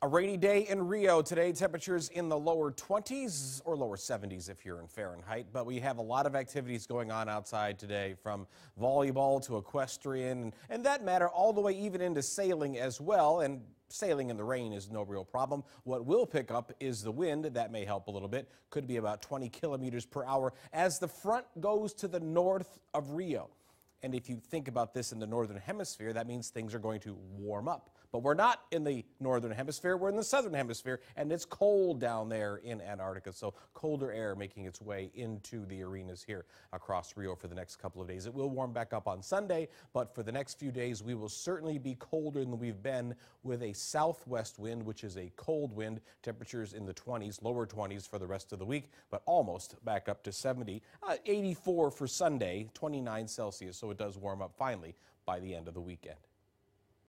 A rainy day in Rio today. Temperatures in the lower 20s or lower 70s if you're in Fahrenheit. But we have a lot of activities going on outside today from volleyball to equestrian and that matter all the way even into sailing as well. And sailing in the rain is no real problem. What will pick up is the wind. That may help a little bit. Could be about 20 kilometers per hour as the front goes to the north of Rio. And if you think about this in the northern hemisphere, that means things are going to warm up. But we're not in the northern hemisphere, we're in the southern hemisphere, and it's cold down there in Antarctica. So colder air making its way into the arenas here across Rio for the next couple of days. It will warm back up on Sunday, but for the next few days, we will certainly be colder than we've been with a southwest wind, which is a cold wind. Temperatures in the 20s, lower 20s for the rest of the week, but almost back up to 70. Uh, 84 for Sunday, 29 Celsius. So it does warm up finally by the end of the weekend.